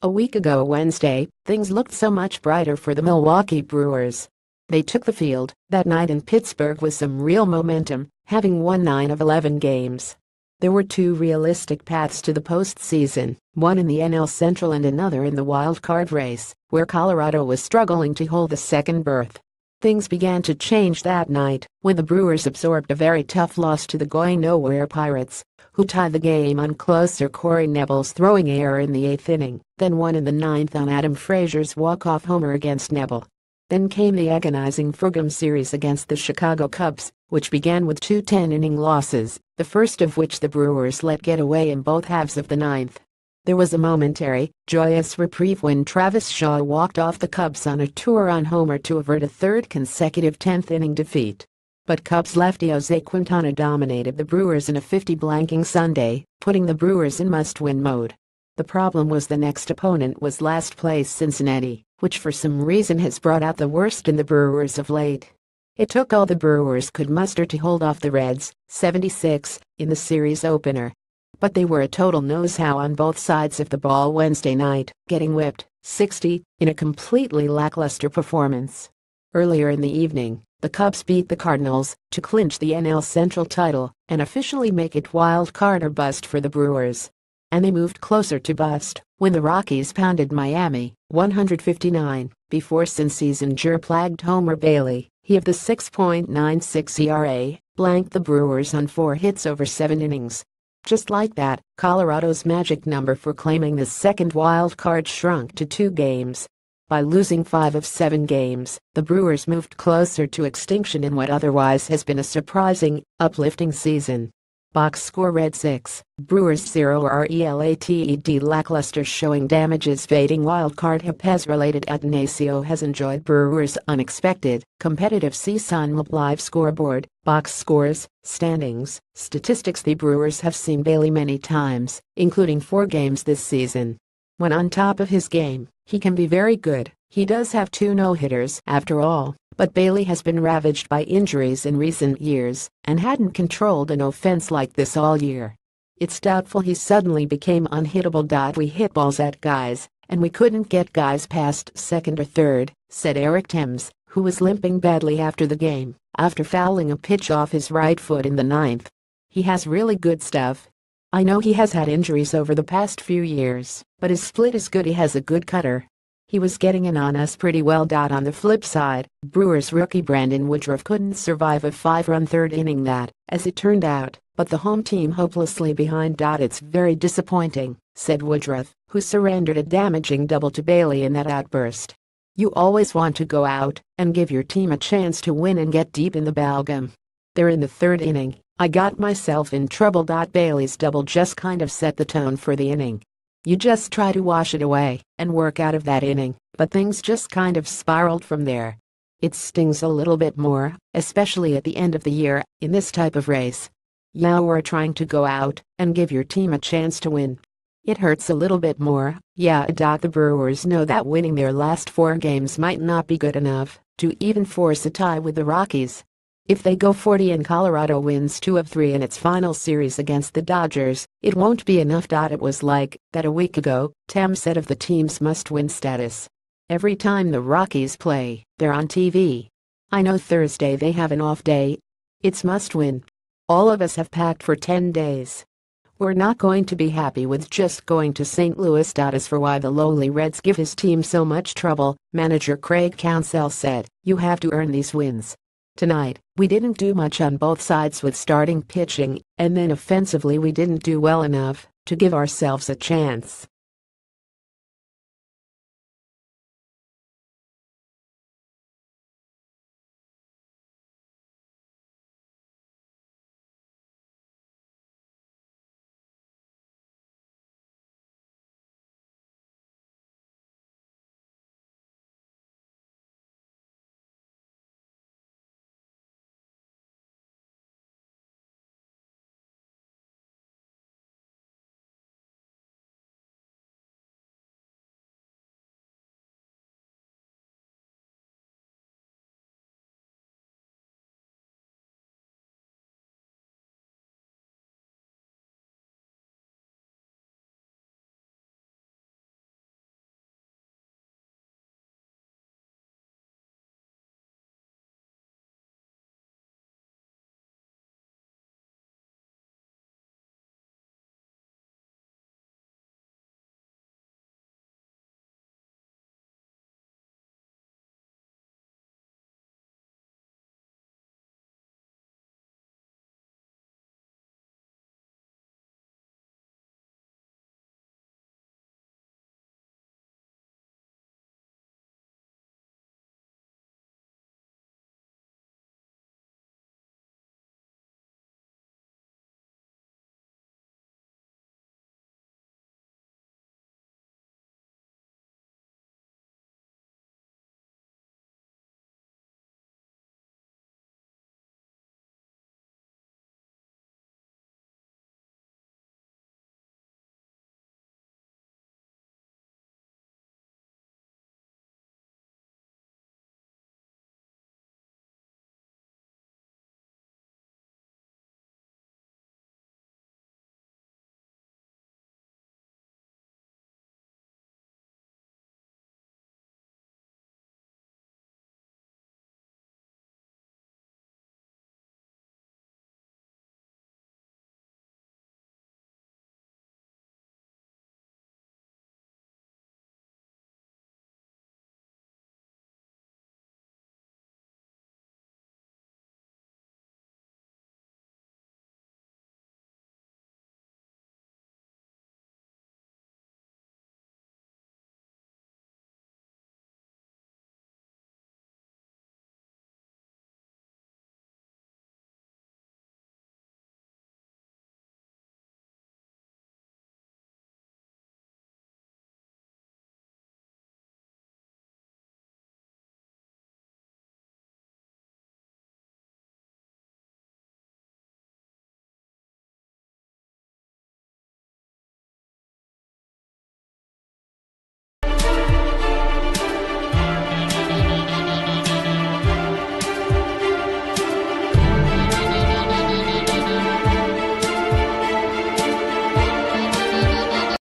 A week ago Wednesday, things looked so much brighter for the Milwaukee Brewers. They took the field that night in Pittsburgh with some real momentum, having won 9 of 11 games. There were two realistic paths to the postseason, one in the NL Central and another in the wild card race, where Colorado was struggling to hold the second berth. Things began to change that night when the Brewers absorbed a very tough loss to the going nowhere Pirates, who tied the game on closer Corey Knebel's throwing error in the eighth inning, then won in the ninth on Adam Frazier's walk-off homer against Knebel. Then came the agonizing Furgum series against the Chicago Cubs, which began with two 10-inning losses, the first of which the Brewers let get away in both halves of the ninth. There was a momentary, joyous reprieve when Travis Shaw walked off the Cubs on a two-run homer to avert a third consecutive 10th-inning defeat. But Cubs lefty Jose Quintana dominated the Brewers in a 50 blanking Sunday, putting the Brewers in must-win mode. The problem was the next opponent was last-place Cincinnati, which for some reason has brought out the worst in the Brewers of late. It took all the Brewers could muster to hold off the Reds, 76, in the series opener, but they were a total nose-how on both sides of the ball Wednesday night, getting whipped, 60, in a completely lackluster performance. Earlier in the evening, the Cubs beat the Cardinals to clinch the NL Central title and officially make it wild card or bust for the Brewers. And they moved closer to bust when the Rockies pounded Miami 159 before Cincy's injury-plagued Homer Bailey, he of the 6.96 ERA, blanked the Brewers on four hits over seven innings, just like that, Colorado's magic number for claiming the second wild card shrunk to two games. By losing five of seven games, the Brewers moved closer to extinction in what otherwise has been a surprising, uplifting season. Box score Red 6, Brewers 0 RELATED lackluster showing damages fading wildcard Hepez related Attanasio has enjoyed Brewers unexpected, competitive CSUN live scoreboard, box scores, standings, statistics. The Brewers have seen Bailey many times, including four games this season. When on top of his game, he can be very good, he does have two no-hitters after all, but Bailey has been ravaged by injuries in recent years and hadn't controlled an offense like this all year. It's doubtful he suddenly became unhittable. We hit balls at guys, and we couldn't get guys past second or third, said Eric Thames, who was limping badly after the game, after fouling a pitch off his right foot in the ninth. He has really good stuff. I know he has had injuries over the past few years, but his split is good. He has a good cutter, he was getting in on us pretty well. On the flip side, Brewers rookie Brandon Woodruff couldn't survive a five-run third inning that, as it turned out, but the home team hopelessly behind. It's very disappointing, said Woodruff, who surrendered a damaging double to Bailey in that outburst. You always want to go out and give your team a chance to win and get deep in the ballgame. They're in the third inning, I got myself in trouble. Bailey's double just kind of set the tone for the inning. You just try to wash it away and work out of that inning, but things just kind of spiraled from there. It stings a little bit more, especially at the end of the year, in this type of race. Yeah, we're trying to go out and give your team a chance to win. It hurts a little bit more, yeah. The Brewers know that winning their last four games might not be good enough to even force a tie with the Rockies. If they go 40 and Colorado wins 2 of 3 in its final series against the Dodgers, it won't be enough. It was like that a week ago, Thames said of the team's must-win status. Every time the Rockies play, they're on TV. I know Thursday they have an off day. It's must-win. All of us have packed for 10 days. We're not going to be happy with just going to St. Louis. As for why the lowly Reds give his team so much trouble, manager Craig Counsell said, you have to earn these wins. Tonight, we didn't do much on both sides with starting pitching, and then offensively we didn't do well enough to give ourselves a chance.